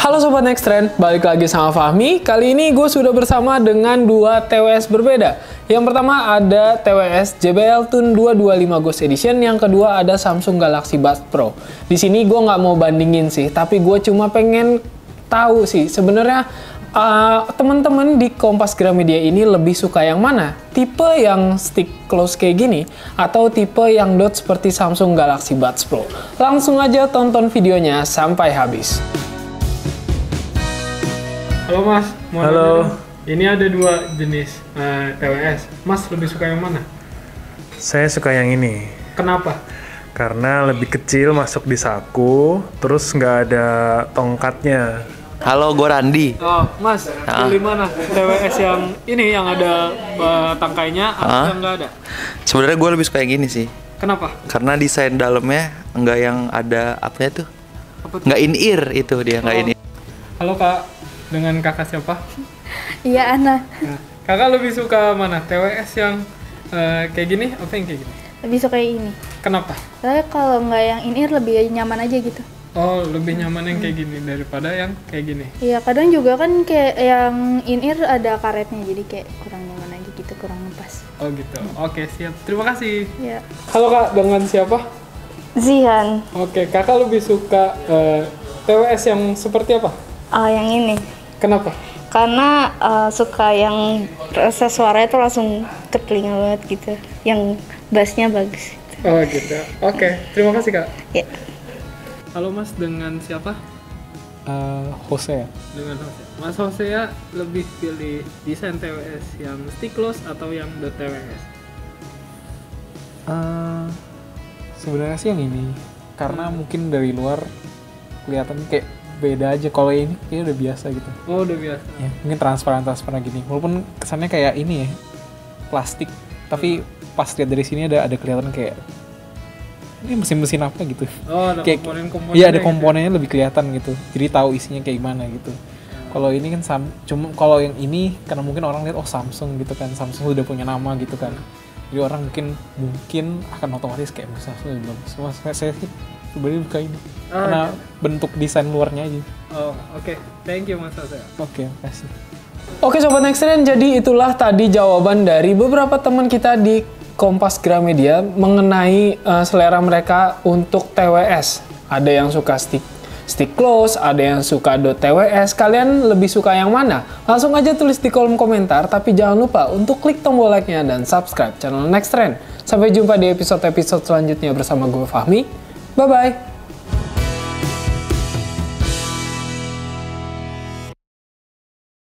Halo Sobat Next Trend, balik lagi sama Fahmi. Kali ini gue sudah bersama dengan dua TWS berbeda. Yang pertama ada TWS JBL Tune 225 Ghost Edition, yang kedua ada Samsung Galaxy Buds Pro. Di sini gue nggak mau bandingin sih, tapi gue cuma pengen tahu sih sebenarnya uh, teman-teman di Kompas Gramedia ini lebih suka yang mana? Tipe yang stick close kayak gini atau tipe yang dot seperti Samsung Galaxy Buds Pro? Langsung aja tonton videonya sampai habis. Halo Mas, mau Halo. dong. Ini ada dua jenis uh, TWS. Mas lebih suka yang mana? Saya suka yang ini Kenapa? karena lebih kecil masuk di saku, terus nggak ada tongkatnya. Halo, gue Randi. Oh, Mas, Ah. pilih mana? TWS yang ini yang ada uh, tangkainya atau Ah. yang nggak ada? Sebenarnya gue lebih suka yang gini sih, Kenapa? karena desain dalamnya nggak yang ada apa tuh, Apa tuh? nggak in ear itu dia nggak Oh. in ear. Halo Kak, dengan kakak siapa? Iya Ana, Nah, kakak lebih suka mana? TWS yang uh, kayak gini apa yang kayak gini? lebih suka yang ini. Kenapa? Soalnya kalau nggak yang in ear lebih nyaman aja gitu. Oh, lebih nyaman yang kayak gini daripada yang kayak gini. Iya kadang juga kan kayak yang in ear ada karetnya jadi kayak kurang nyaman aja gitu, kurang pas. Oh gitu. Oke, siap. Terima kasih. Iya. Halo Kak, dengan siapa? Zihan, Oke, kakak lebih suka uh, TWS yang seperti apa? ah yang ini. Kenapa? Karena ah, suka yang rasa suaranya tuh langsung ke telinga banget gitu. Yang bassnya bagus. Oh gitu. Oke, terima kasih Kak. Ya. Halo Mas, dengan siapa? Eh, Jose Dengan Hosea. Mas Hosea lebih pilih desain TWS yang stick close atau yang dot TWS? Eh, sebenarnya sih yang ini karena mungkin dari luar kelihatan kayak beda aja. Kalau ini kayaknya udah biasa gitu. Oh, udah biasa. ya mungkin transparan transparan gini. Walaupun kesannya kayak ini ya plastik. Tapi pas lihat dari sini ada ada kelihatan kayak ini mesin-mesin apa gitu. Oh, ada kayak komponen-komponen. iya ada komponennya lebih kelihatan gitu. Jadi tahu isinya kayak gimana gitu. Kalau ini kan sam cuma kalau yang ini karena mungkin orang lihat oh Samsung gitu kan. Samsung udah punya nama gitu kan. Jadi orang mungkin mungkin akan otomatis kayak "Oh, Samsung Cuma saya, saya sih sebenarnya buka ini Ah, karena bentuk desain luarnya aja Oh, oke. Thank you Mas oke makasih Oke Sobat Next Trend, jadi itulah tadi jawaban dari beberapa teman kita di Kompas Gramedia mengenai eh, selera mereka untuk TWS. Ada yang suka stick stick close, ada yang suka dot TWS. Kalian lebih suka yang mana? Langsung aja tulis di kolom komentar, tapi jangan lupa untuk klik tombol like-nya dan subscribe channel Next Trend. Sampai jumpa di episode-episode selanjutnya bersama gue Fahmi. 拜拜。